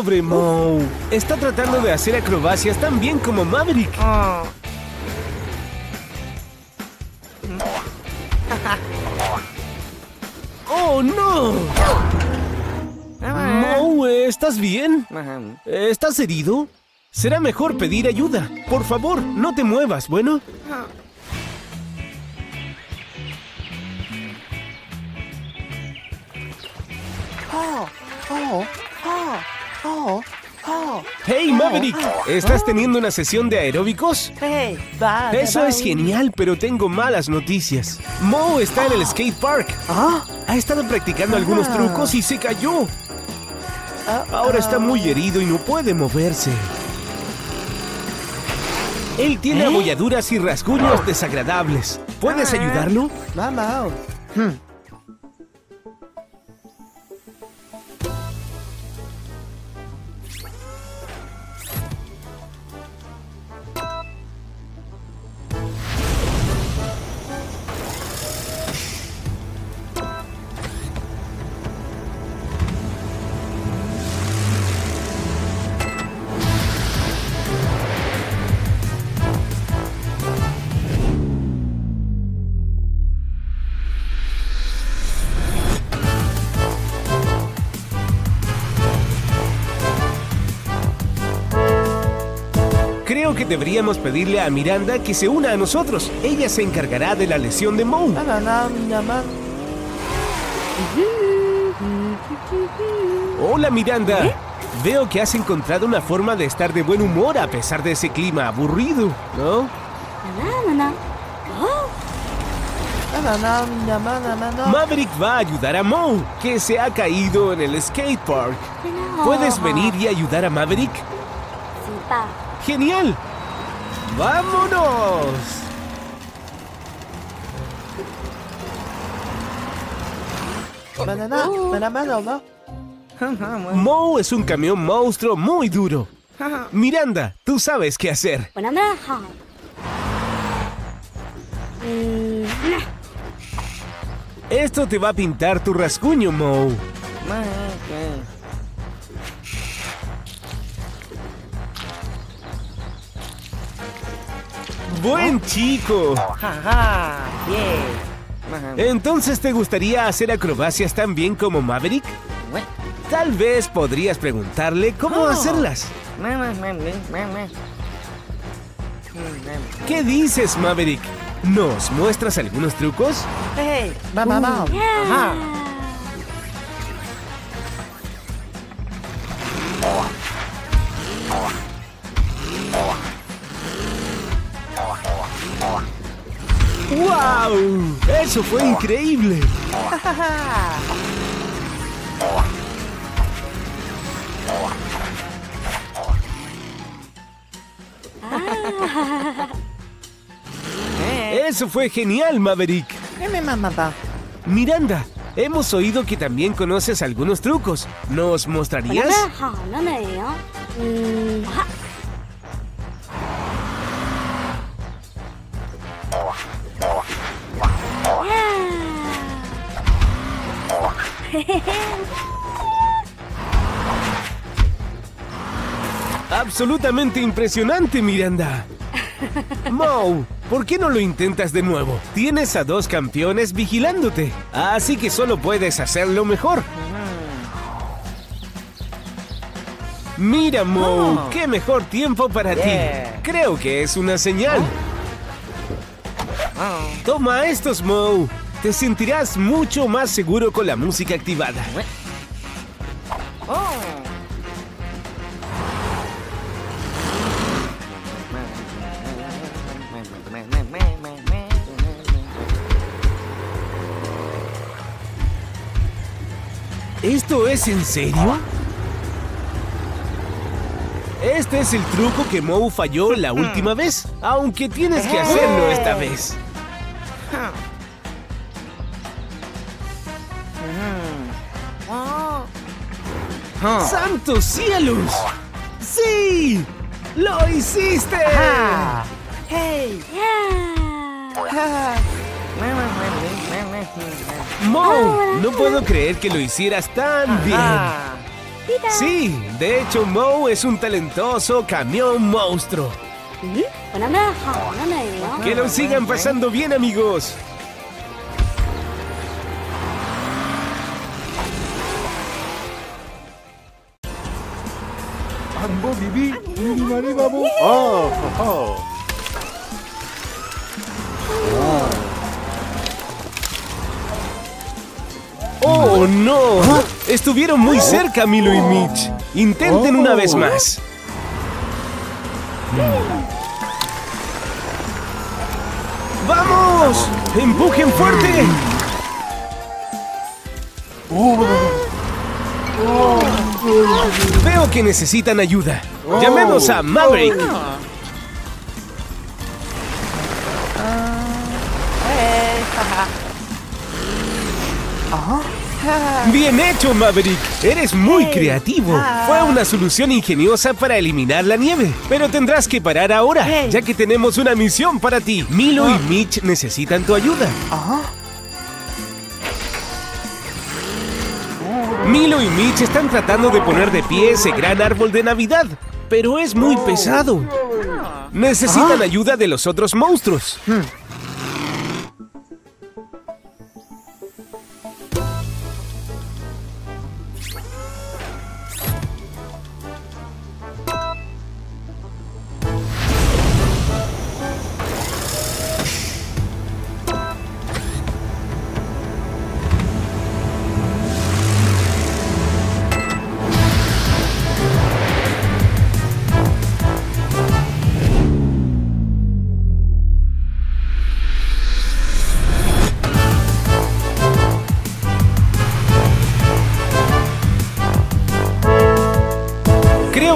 Oh, pobre Mo. Está tratando de hacer acrobacias tan bien como Maverick. ¡Oh, no! Mo, ¿estás bien? ¿Estás herido? Será mejor pedir ayuda. Por favor, no te muevas, ¿bueno? ¡Hey, Maverick! ¿Estás teniendo una sesión de aeróbicos? Eso es genial, pero tengo malas noticias. Mo está en el skate park. Ha estado practicando algunos trucos y se cayó. Ahora está muy herido y no puede moverse. Él tiene abolladuras y rasguños desagradables. ¿Puedes ayudarlo? Creo que deberíamos pedirle a Miranda que se una a nosotros. Ella se encargará de la lesión de Mo. Hola Miranda. Veo que has encontrado una forma de estar de buen humor a pesar de ese clima aburrido, ¿no? Maverick va a ayudar a Mo, que se ha caído en el skate park. ¿Puedes venir y ayudar a Maverick? ¡Genial! ¡Vámonos! Mo es un camión monstruo muy duro. Miranda, tú sabes qué hacer. Esto te va a pintar tu rasguño, Mo. ¡Buen chico! Entonces, ¿te gustaría hacer acrobacias tan bien como Maverick? Tal vez podrías preguntarle cómo hacerlas. ¿Qué dices, Maverick? ¿Nos muestras algunos trucos? ¡Wow! ¡Eso fue increíble! ¡Eso fue genial, Maverick! Miranda, hemos oído que también conoces algunos trucos. ¿Nos mostrarías? Absolutamente impresionante, Miranda. Mo, ¿por qué no lo intentas de nuevo? Tienes a dos campeones vigilándote, así que solo puedes hacerlo mejor. Mira, Mo, qué mejor tiempo para ti. Creo que es una señal. Toma estos, Mo. Te sentirás mucho más seguro con la música activada. ¿Esto es en serio? Este es el truco que Moe falló la última vez, aunque tienes que hacerlo esta vez. ¡Santos cielos! ¡Sí! ¡Lo hiciste! Mo, no puedo creer que lo hicieras tan bien. Sí, de hecho Moe es un talentoso camión monstruo. Que lo sigan pasando bien, amigos. ¡Oh, no! Estuvieron muy cerca, Milo y Mitch. Intenten una vez más. ¡Vamos! ¡Empujen fuerte! Veo que necesitan ayuda. Llamemos a Maverick. Bien hecho, Maverick. Eres muy creativo. Fue una solución ingeniosa para eliminar la nieve. Pero tendrás que parar ahora, ya que tenemos una misión para ti. Milo y Mitch necesitan tu ayuda. Milo y Mitch están tratando de poner de pie ese gran árbol de Navidad, pero es muy pesado. Necesitan ayuda de los otros monstruos.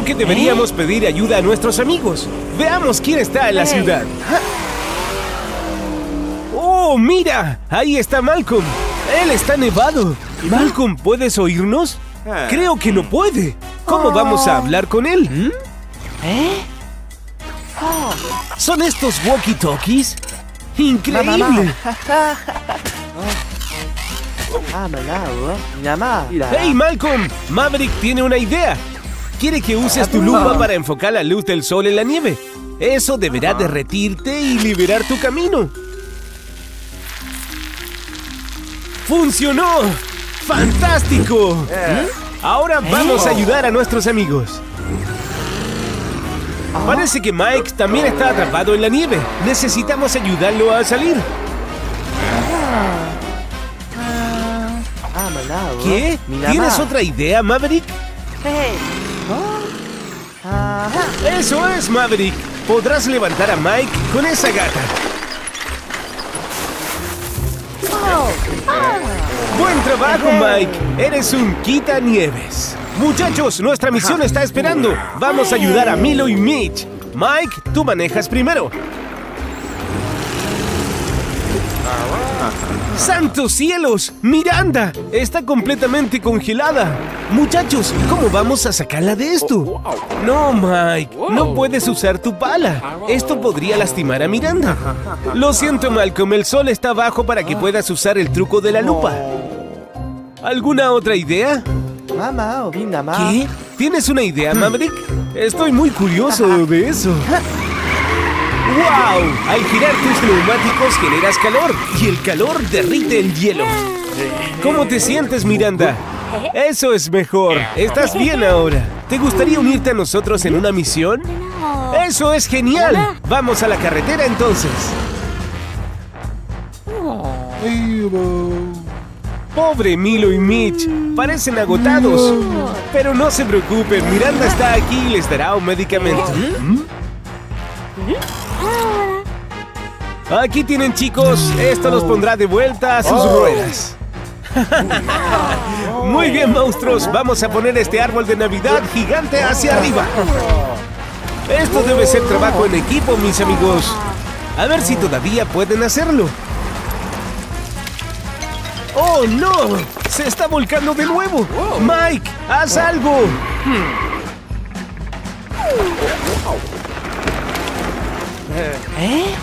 Creo que deberíamos pedir ayuda a nuestros amigos. Veamos quién está en la ciudad. ¡Oh, mira! Ahí está Malcolm. Él está nevado. Malcolm, ¿puedes oírnos? Creo que no puede. ¿Cómo vamos a hablar con él? ¿Son estos walkie-talkies? ¡Increíble! ¡Hey, Malcolm! Maverick tiene una idea. Quiere que uses tu lupa para enfocar la luz del sol en la nieve. Eso deberá derretirte y liberar tu camino. ¡Funcionó! ¡Fantástico! Ahora vamos a ayudar a nuestros amigos. Parece que Mike también está atrapado en la nieve. Necesitamos ayudarlo a salir. ¿Qué? ¿Tienes otra idea, Maverick? Eso es, Maverick. Podrás levantar a Mike con esa gata. Buen trabajo, Mike. Eres un quita nieves. Muchachos, nuestra misión está esperando. Vamos a ayudar a Milo y Mitch. Mike, tú manejas primero. ¡Santos cielos! ¡Miranda! Está completamente congelada. Muchachos, ¿cómo vamos a sacarla de esto? No, Mike. No puedes usar tu pala. Esto podría lastimar a Miranda. Lo siento, Malcolm. El sol está bajo para que puedas usar el truco de la lupa. ¿Alguna otra idea? ¿Qué? ¿Tienes una idea, Maverick? Estoy muy curioso de eso. ¡Wow! Al girar tus neumáticos generas calor y el calor derrite el hielo. ¿Cómo te sientes, Miranda? Eso es mejor. Estás bien ahora. ¿Te gustaría unirte a nosotros en una misión? Eso es genial. Vamos a la carretera entonces. Pobre Milo y Mitch, parecen agotados. Pero no se preocupen, Miranda está aquí y les dará un medicamento. Aquí tienen chicos, esto los pondrá de vuelta a sus ruedas. Muy bien, monstruos, vamos a poner este árbol de Navidad gigante hacia arriba. Esto debe ser trabajo en equipo, mis amigos. A ver si todavía pueden hacerlo. ¡Oh, no! ¡Se está volcando de nuevo! ¡Mike, haz algo! ¿Eh?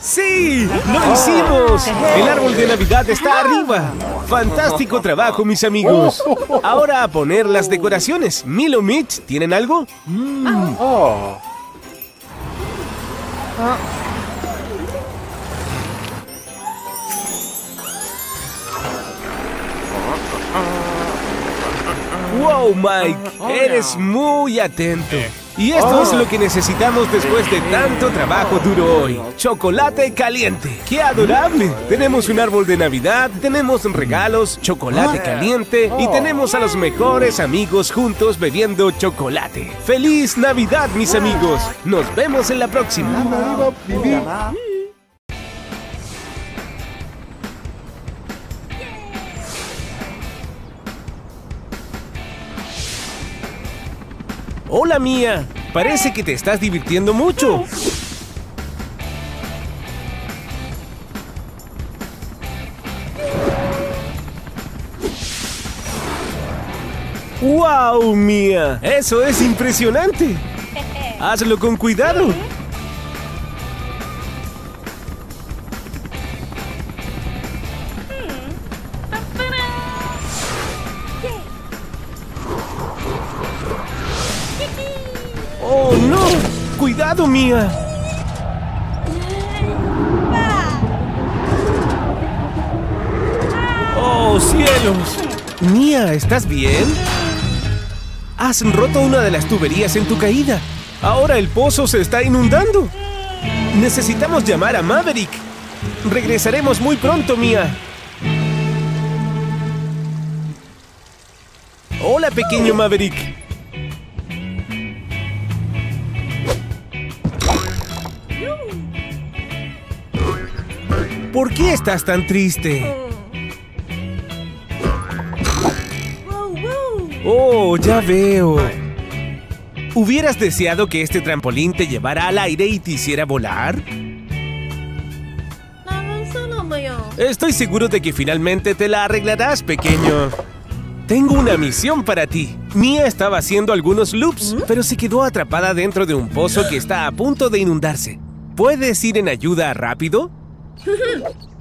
¡Sí! ¡Lo hicimos! El árbol de Navidad está arriba. ¡Fantástico trabajo, mis amigos! Ahora a poner las decoraciones. Milo Mitch, ¿tienen algo? ¡Wow, Mike! Eres muy atento. Y esto es lo que necesitamos después de tanto trabajo duro hoy. Chocolate caliente. ¡Qué adorable! Tenemos un árbol de Navidad, tenemos regalos, chocolate caliente y tenemos a los mejores amigos juntos bebiendo chocolate. ¡Feliz Navidad, mis amigos! Nos vemos en la próxima. Hola Mía, parece que te estás divirtiendo mucho. ¡Wow, Mía! ¡Eso es impresionante! Hazlo con cuidado. ¡Cuidado, Mía! ¡Oh, cielos! Mía, ¿estás bien? Has roto una de las tuberías en tu caída. Ahora el pozo se está inundando. Necesitamos llamar a Maverick. Regresaremos muy pronto, Mía. Hola, pequeño Maverick. ¿Por qué estás tan triste? Oh, ya veo. ¿Hubieras deseado que este trampolín te llevara al aire y te hiciera volar? Estoy seguro de que finalmente te la arreglarás, pequeño. Tengo una misión para ti. Mia estaba haciendo algunos loops, pero se quedó atrapada dentro de un pozo que está a punto de inundarse. ¿Puedes ir en ayuda rápido? Hmm.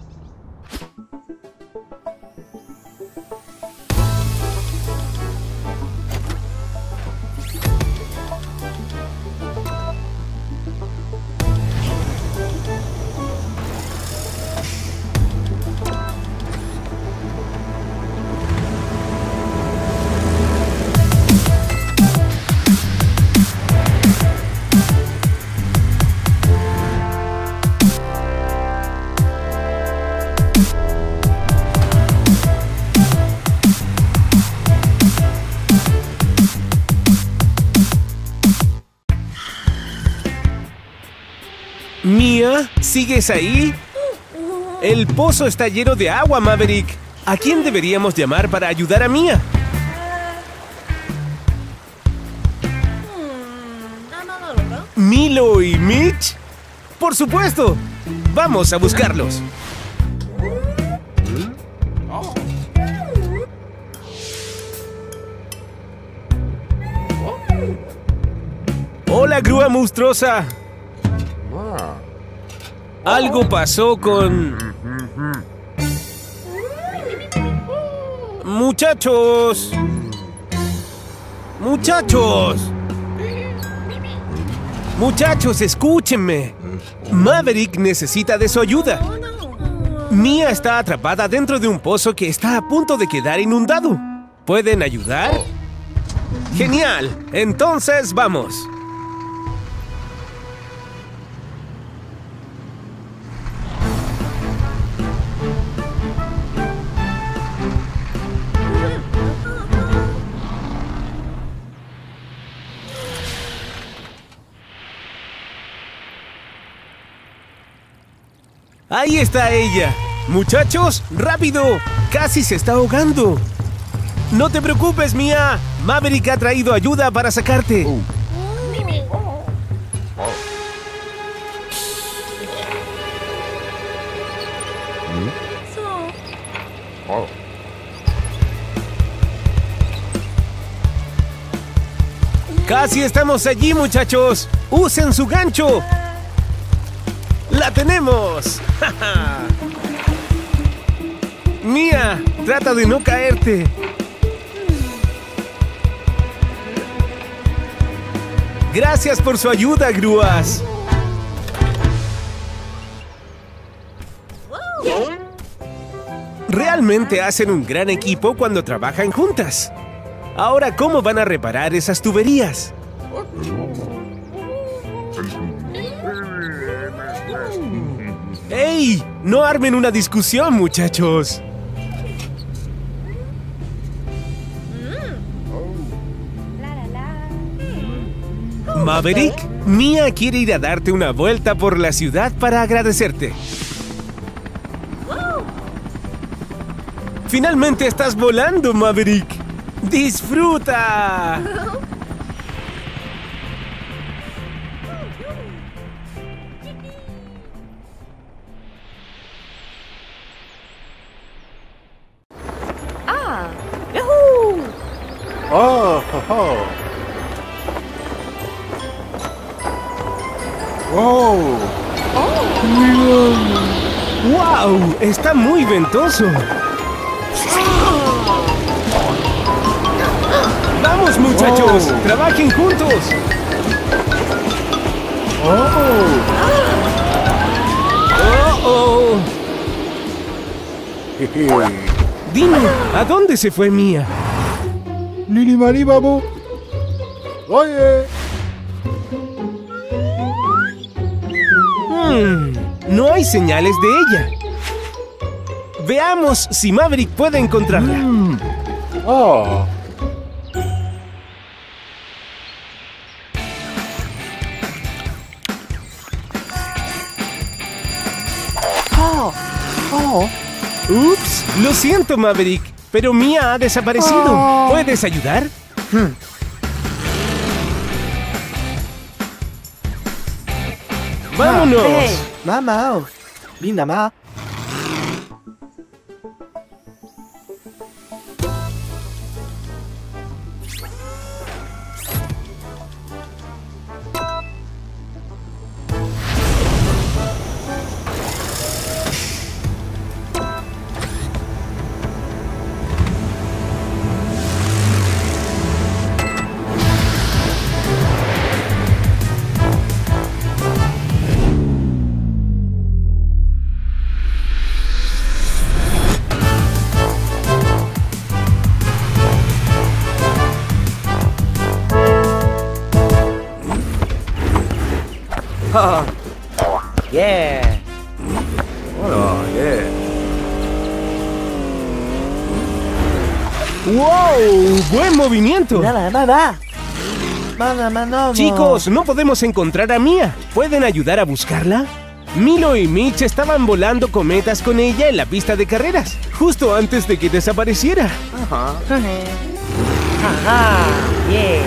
¿sigues ahí? El pozo está lleno de agua, Maverick. ¿A quién deberíamos llamar para ayudar a Mia? ¿Milo y Mitch? ¡Por supuesto! Vamos a buscarlos. ¡Hola, grúa monstruosa! Algo pasó con... Muchachos. Muchachos. Muchachos, escúchenme. Maverick necesita de su ayuda. Mia está atrapada dentro de un pozo que está a punto de quedar inundado. ¿Pueden ayudar? Genial. Entonces vamos. Ahí está ella. Muchachos, rápido. Casi se está ahogando. No te preocupes, Mía. Maverick ha traído ayuda para sacarte. Casi estamos allí, muchachos. Usen su gancho. ¡La tenemos! ¡Mía! ¡Trata de no caerte! Gracias por su ayuda, grúas. Realmente hacen un gran equipo cuando trabajan juntas. Ahora, ¿cómo van a reparar esas tuberías? ¡Ey! No armen una discusión, muchachos. Maverick, Mia quiere ir a darte una vuelta por la ciudad para agradecerte. Finalmente estás volando, Maverick. ¡Disfruta! ventoso. ¡Vamos, muchachos! Oh. ¡Trabajen juntos! Oh. ¡Oh, oh! Dime, ¿a dónde se fue Mía? Lili babu. Oye. Hmm, no hay señales de ella. Veamos si Maverick puede encontrarla. Mm. Oh. Oh, oh. Ups, lo siento, Maverick, pero Mia ha desaparecido. Oh. ¿Puedes ayudar? ¡Vámonos! Hey, Mama. Minama. Yeah. Movimiento! Nada, nada. Chicos, no podemos encontrar a Mia. ¿Pueden ayudar a buscarla? Milo y Mitch estaban volando cometas con ella en la pista de carreras, justo antes de que desapareciera. Ajá. Ajá. Yeah.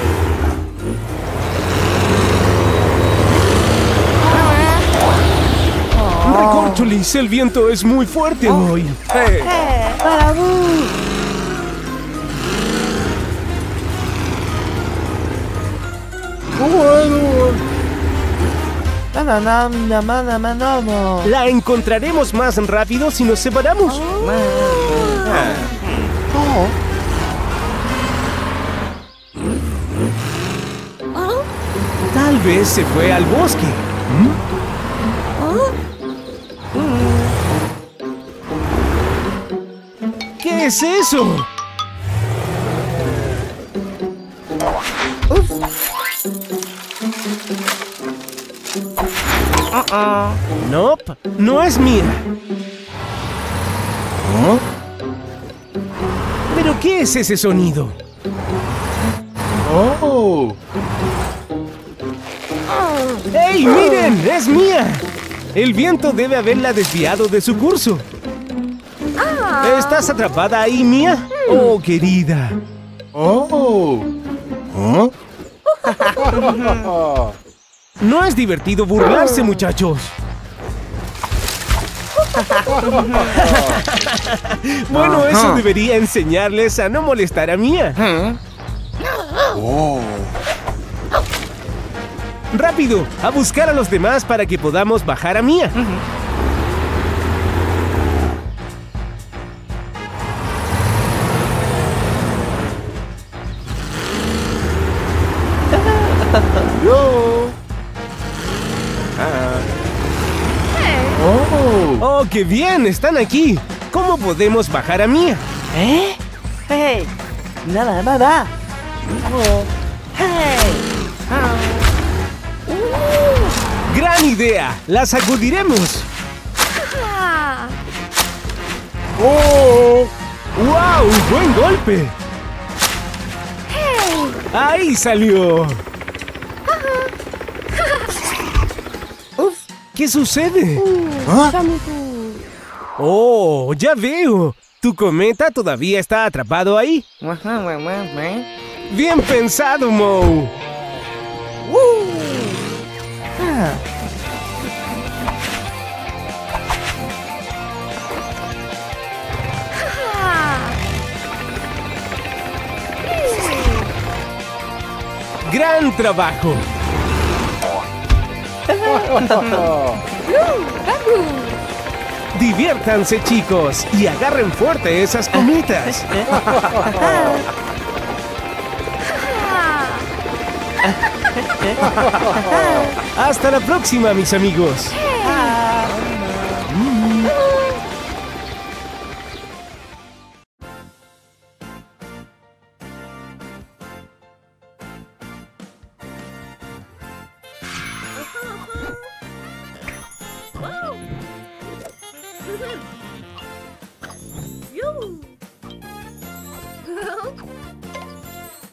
Recorcholis, el viento es muy fuerte hoy. Hey. Eh, para La encontraremos más rápido si nos separamos. Ah. Oh. Tal vez se fue al bosque. ¿Qué es eso? Nope, no es mía. ¿Pero qué es ese sonido? Oh. ¡Ey, miren! ¡Es mía! El viento debe haberla desviado de su curso. ¿Estás atrapada ahí, Mía? Oh, querida. Oh. ¿Ah? No es divertido burlarse, muchachos. bueno, eso debería enseñarles a no molestar a Mía. Oh. Rápido, a buscar a los demás para que podamos bajar a Mía. Qué bien! ¡Están aquí! ¿Cómo podemos bajar a Mía? ¿Eh? ¡Hey! ¡Nada, nada! Oh. ¡Hey! ¡Gran idea! ¡La sacudiremos! Oh. ¡Wow! ¡Buen golpe! ¡Ahí salió! ¿Qué sucede? ¿Ah? ¡Oh! ¡Ya veo! ¿Tu cometa todavía está atrapado ahí? ¡Bien pensado, Mo! Ah. ¡Gran trabajo! Diviértanse, chicos, y agarren fuerte esas cometas. Hasta la próxima, mis amigos.